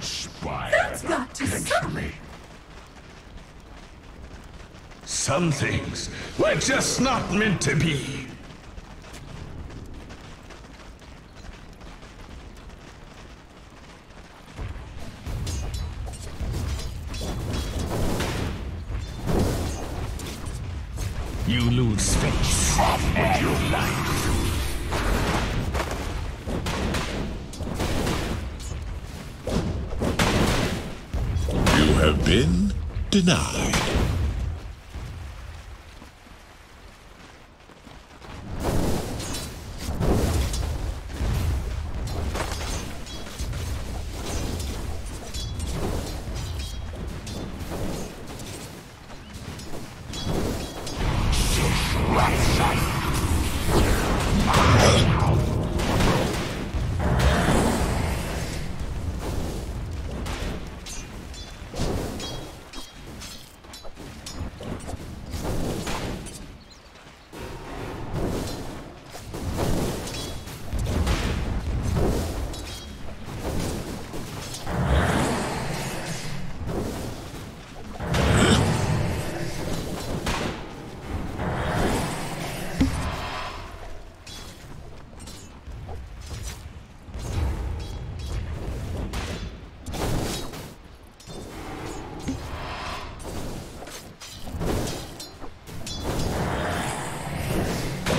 conspire That's got to against stop. me. Some things were just not meant to be. Denied.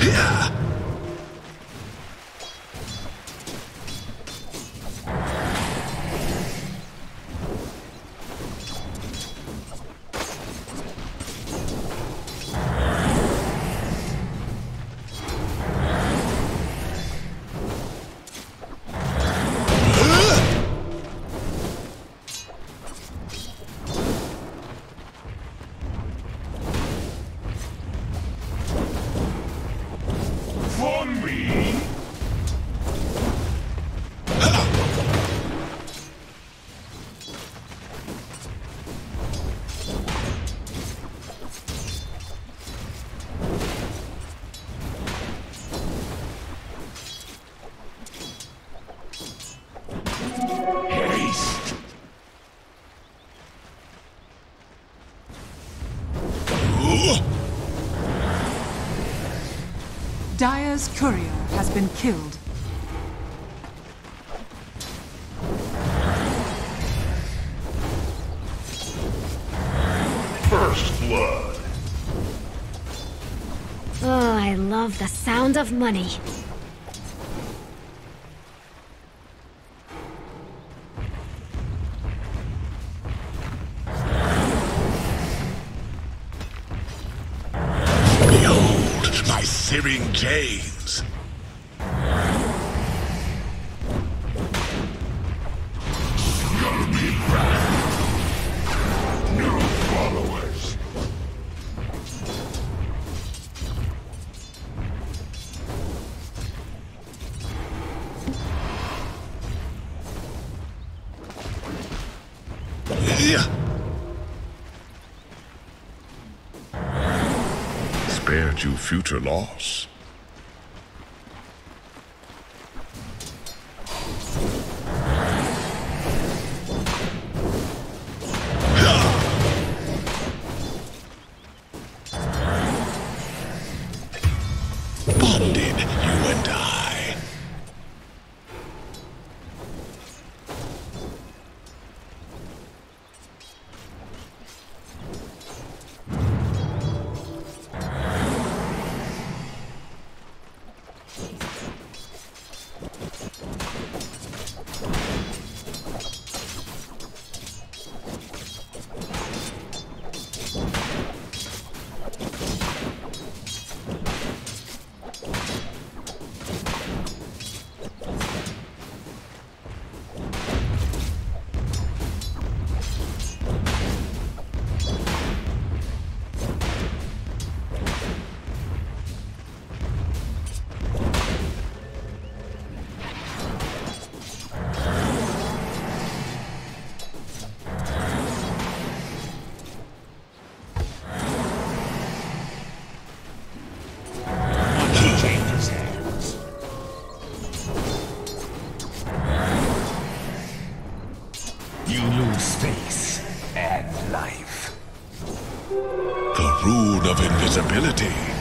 For Dire's courier has been killed. First blood. Oh, I love the sound of money. You future loss. space, and life. The rune of invisibility.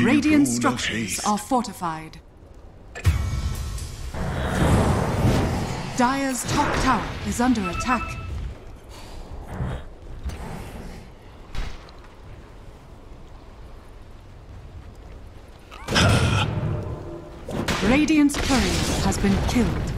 Radiant structures haste. are fortified. Dire's top tower is under attack. Radiant's courier has been killed.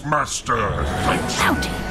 Beastmaster, thanks.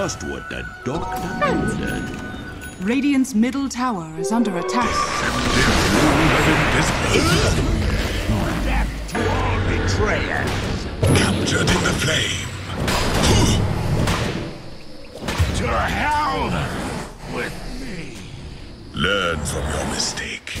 Just what the doctor ordered. Radiant's middle tower is under attack. Death to all betrayers. Captured in the flame. To hell with me. Learn from your mistake.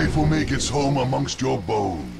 Life will make its home amongst your bones.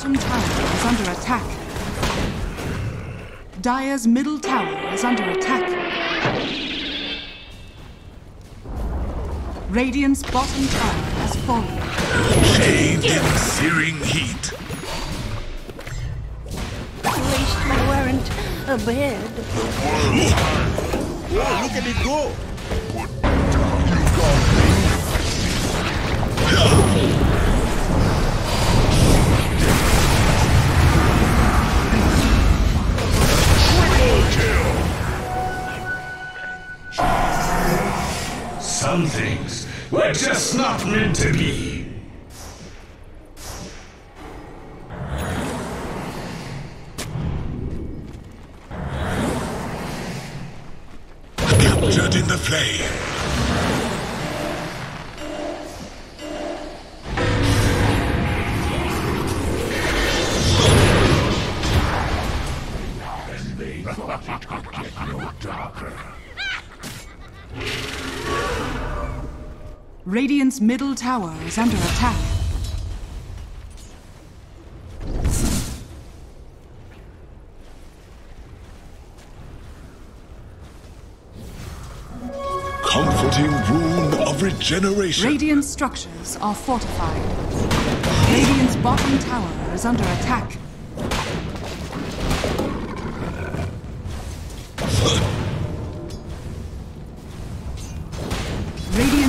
Bottom tower is under attack. Dire's middle tower is under attack. Radiant's bottom tower has fallen. chained in searing heat. Wish there weren't a bed. Whoa, look at it go! Some things were just not meant to be. Captured in the flame. Middle tower is under attack. Comforting rune of regeneration. Radiant structures are fortified. Radiant's bottom tower is under attack.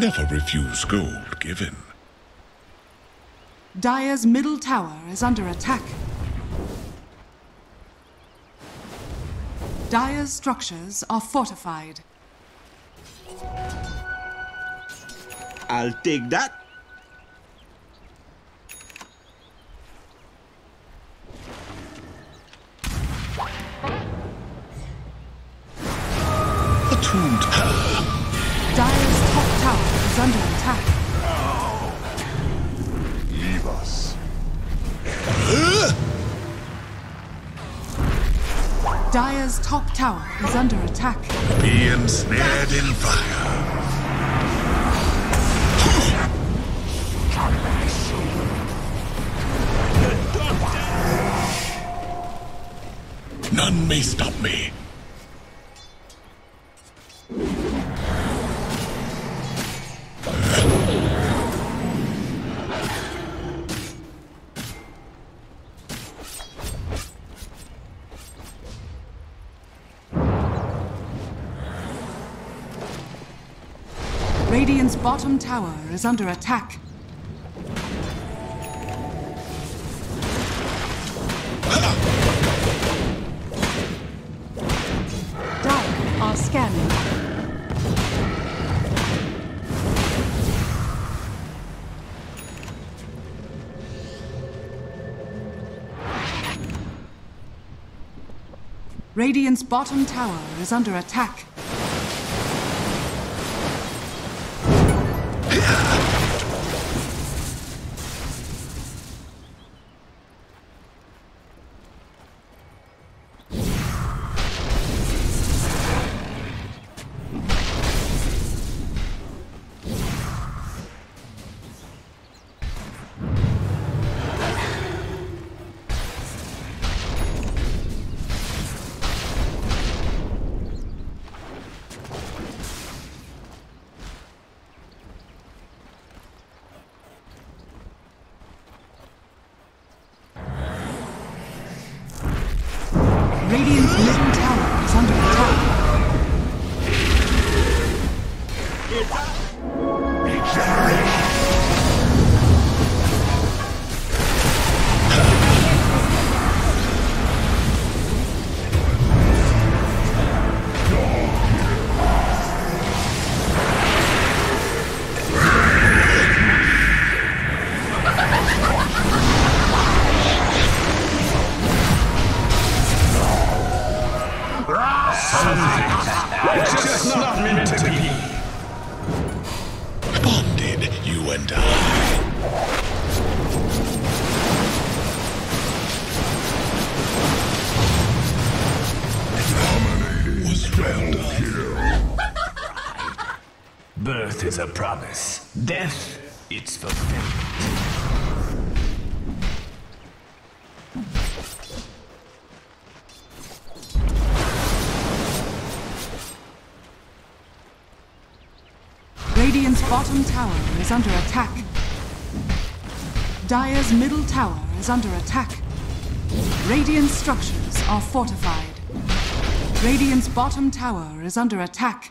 Never refuse gold given. Dire's middle tower is under attack. Dire's structures are fortified. I'll take that. Bottom tower is under attack. Dire are scanning. Radiant's bottom tower is under attack. Is a promise. Death, it's fulfillment. Radiant's bottom tower is under attack. Dire's middle tower is under attack. Radiant structures are fortified. Radiant's bottom tower is under attack.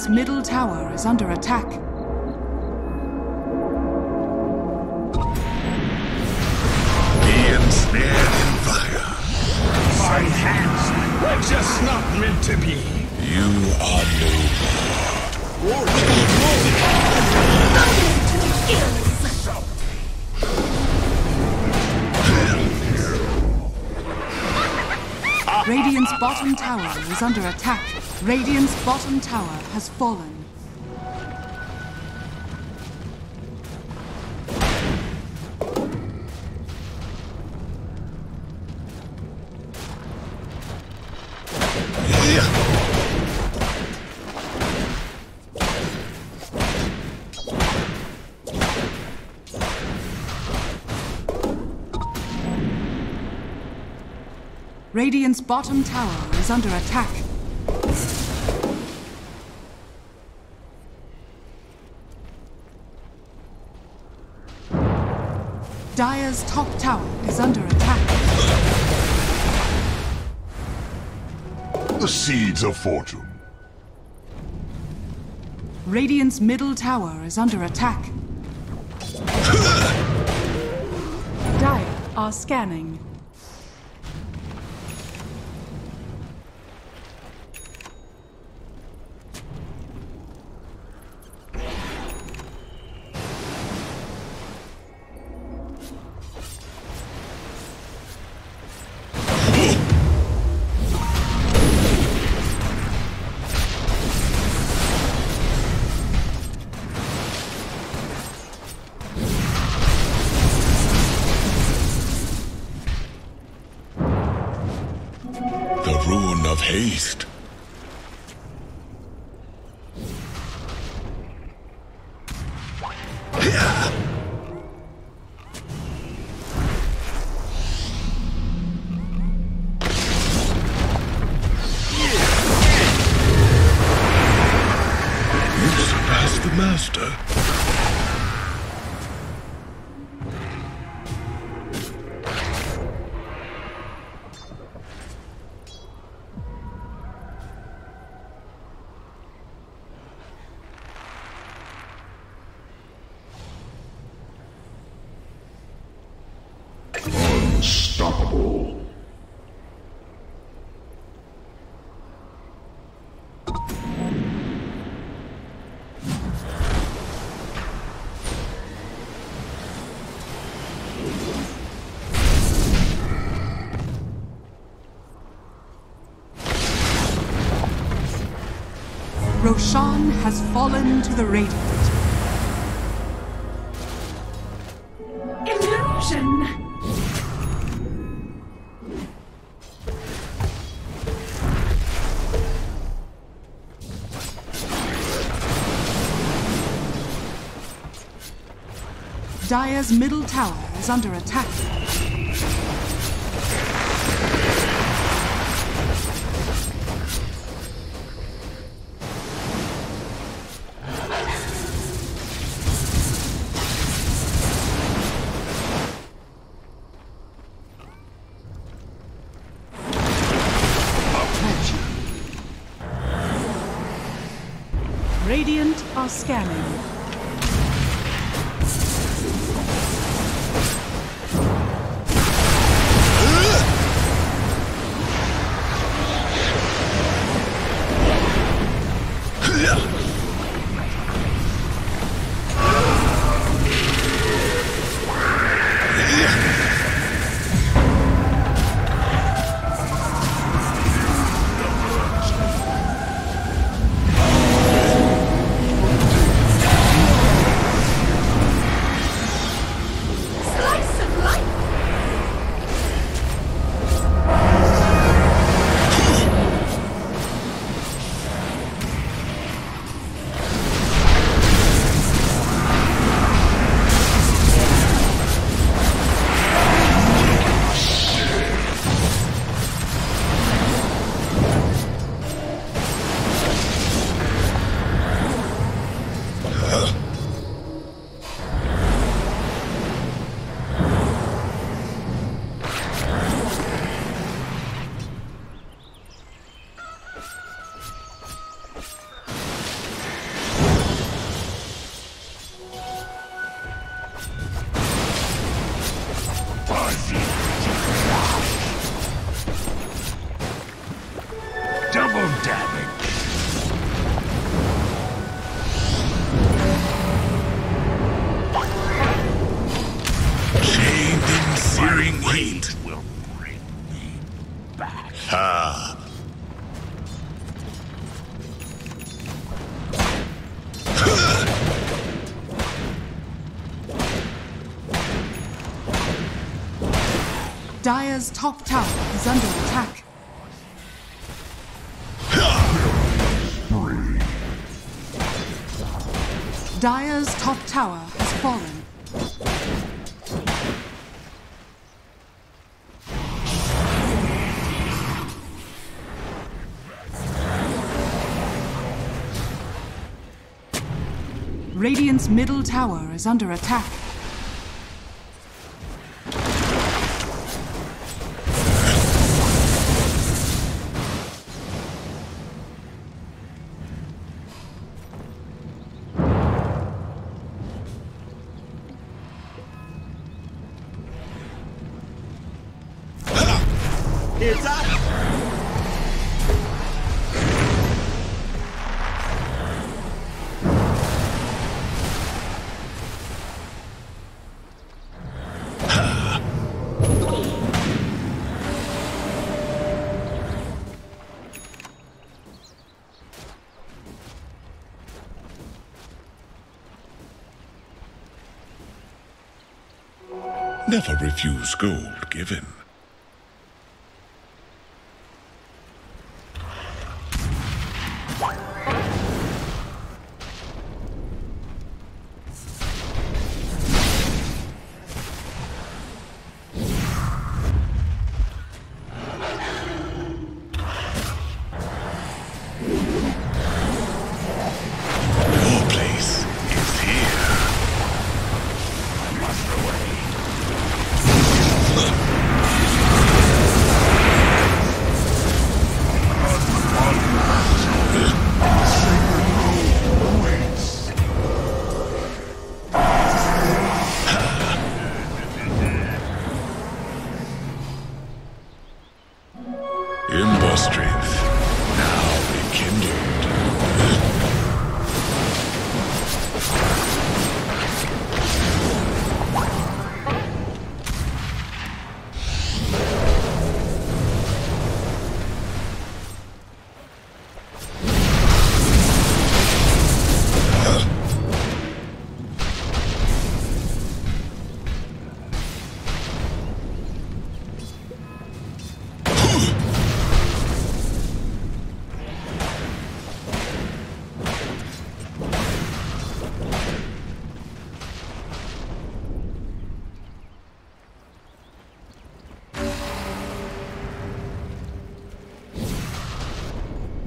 Radiant's middle tower is under attack. Be ensnared in fire. My hands were just not meant to be. You are no more. Radiant's bottom tower is under attack. Radiant's bottom tower has fallen. Radiant's bottom tower is under attack. Dire's top tower is under attack. The seeds of fortune. Radiant's middle tower is under attack. Dire are scanning. Has fallen to the Radiant. Illusion! Dire's middle tower is under attack. Are scanning. Dire's top tower is under attack. Dire's top tower has fallen. Radiant's middle tower is under attack. Never refuse gold given.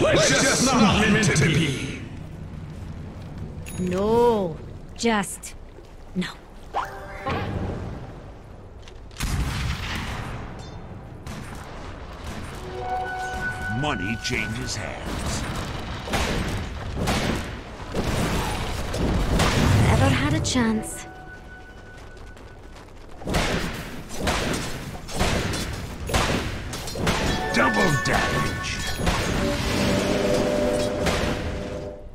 Lesson was. were just not meant to be. No. Just. No. Money changes hands. Never had a chance. Double damage.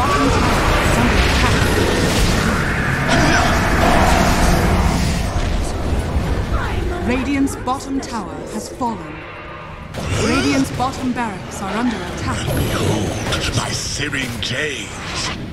Bottom tower is under attack. Radiant's bottom tower has fallen. Radiant's bottom barracks are under attack. Behold my searing gaze.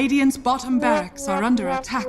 Radiant's bottom barracks are under attack.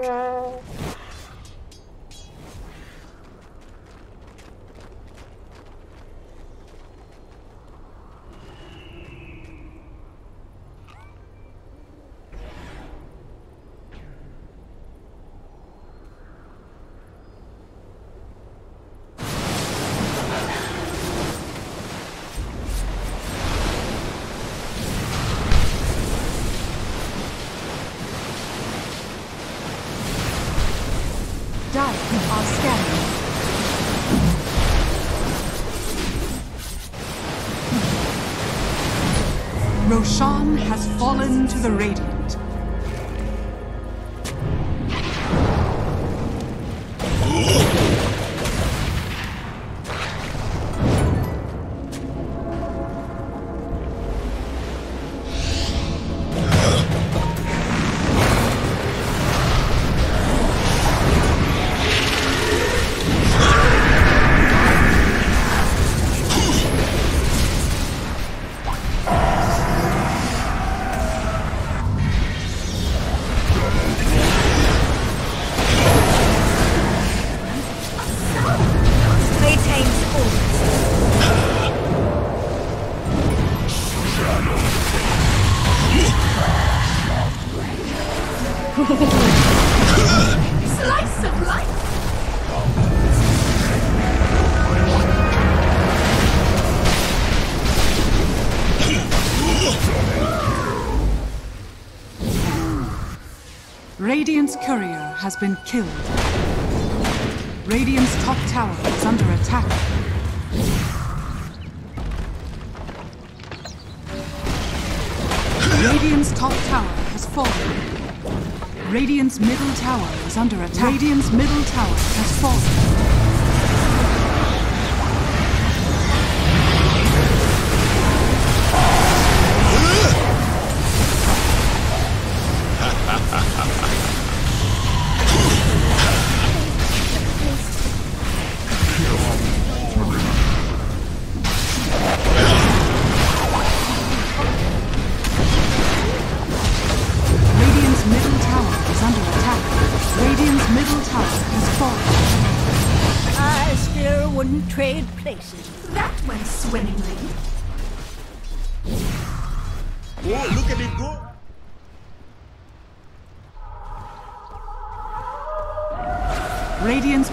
Fallen to the Radiant. Radiant's courier has been killed. Radiant's top tower is under attack. Radiant's top tower has fallen. Radiant's middle tower is under attack. Radiant's middle tower has fallen.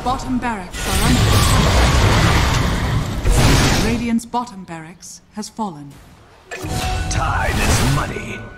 Bottom barracks are under attack. Radiant's bottom barracks has fallen. Tide is money.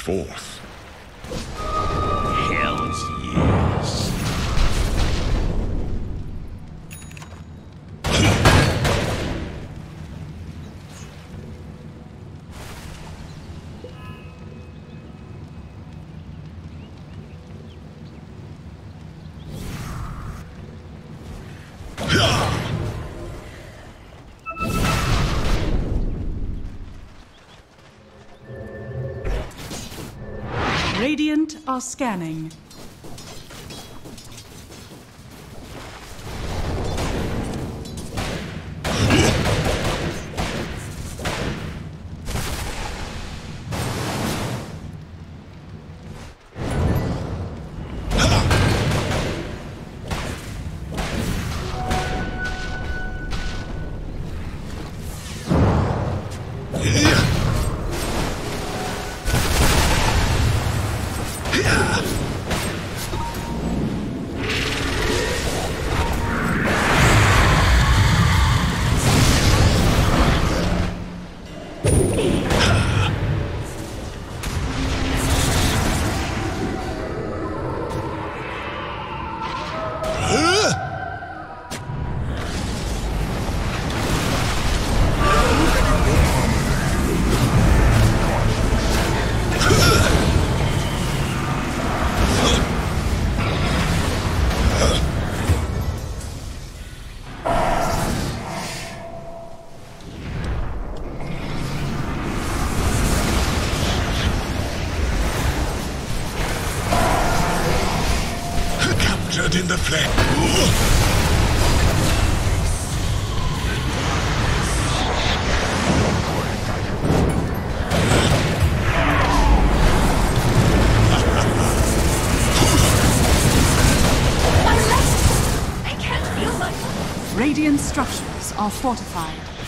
forth. are scanning. the flame. Radiant structures are fortified.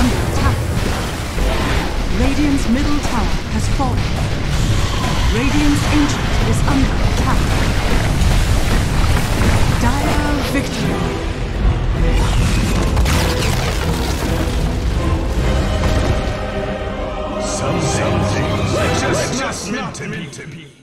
under attack. Radiant's middle tower has fallen. Radiant's ancient is under attack. Dire victory. Some, things, are just, meant to be. To be.